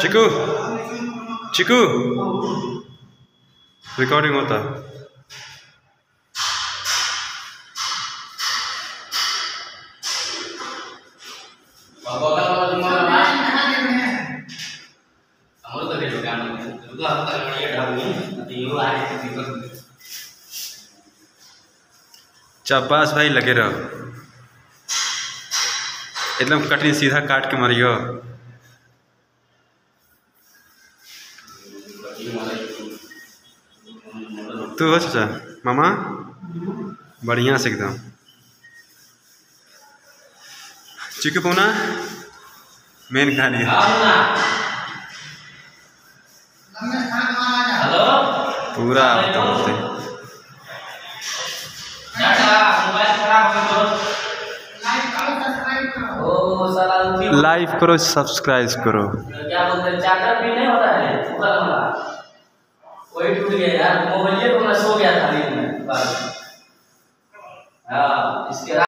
Chikoo chikoo recording होता। चाबास भाई लगे रहो। एकदम कटनी सीधा काट के मारियो तू हो चाचा मामा? बढ़िया से एकदम। चिकू पौना मेन कहानी पूरा बोलते लाइव करो सब्सक्राइब करो। क्या बोलते हैं? भी नहीं होता है। टूट गया यार। मोबाइल तो मैं सो गया था दिन में। हाँ इसके